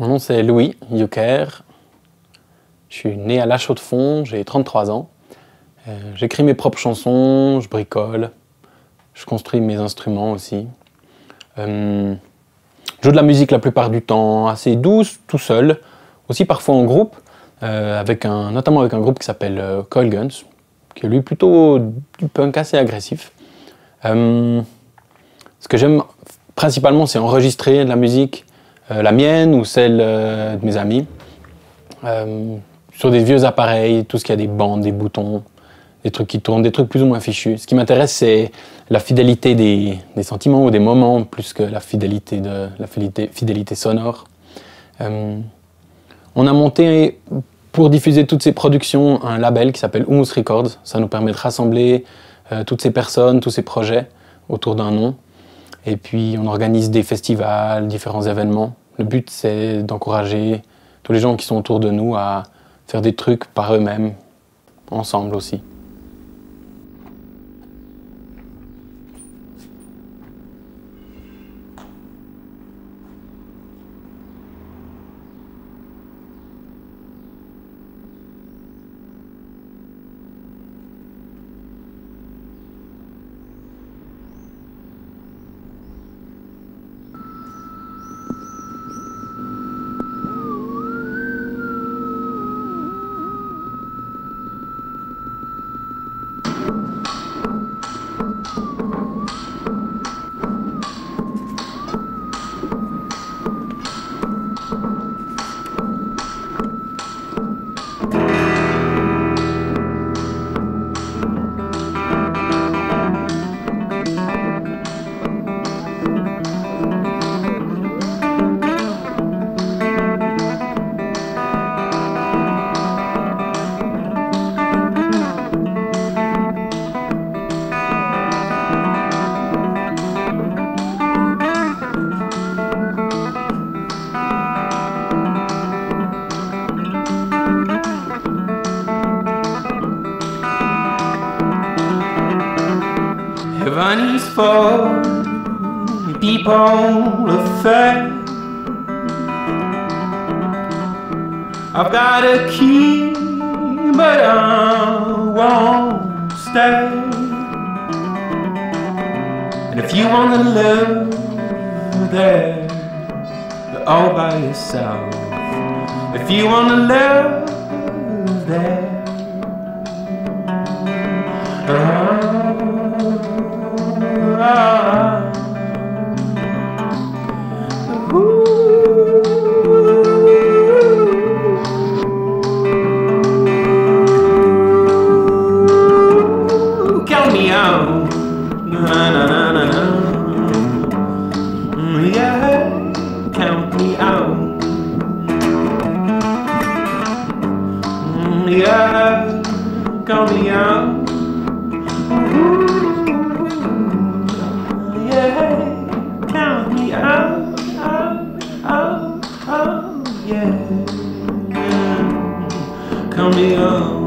Mon nom c'est Louis Yucker. Je suis né à La Chaux-de-Fonds, j'ai 33 ans. Euh, j'écris mes propres chansons, je bricole, je construis mes instruments aussi. Euh, je joue de la musique la plupart du temps, assez douce, tout seul, aussi parfois en groupe, euh, notamment avec un groupe qui s'appelle Coil Guns, qui est lui plutôt du punk assez agressif. ce que j'aime principalement, c'est enregistrer de la musique la mienne ou celle euh, de mes amis, euh, sur des vieux appareils, tout ce qui a des bandes, des boutons, des trucs qui tournent, des trucs plus ou moins fichus. Ce qui m'intéresse, c'est la fidélité des, sentiments ou des moments, plus que la fidélité, de, la fidélité, sonore. on a monté, pour diffuser toutes ces productions, un label qui s'appelle Humus Records. Ça nous permet de rassembler toutes ces personnes, tous ces projets autour d'un nom. Et puis on organise des festivals, différents événements. Le but, c'est d'encourager tous les gens qui sont autour de nous à faire des trucs par eux-mêmes, ensemble aussi. Heaven's for people of faith. I've got a key, but I won't stay. And if you wanna live there, all by yourself. If you wanna live there. Na, na, na, na, na. Mm, yeah, count me out. Mm, yeah, count me out. Mm, yeah, count me out, out, out, out. Yeah, count me out.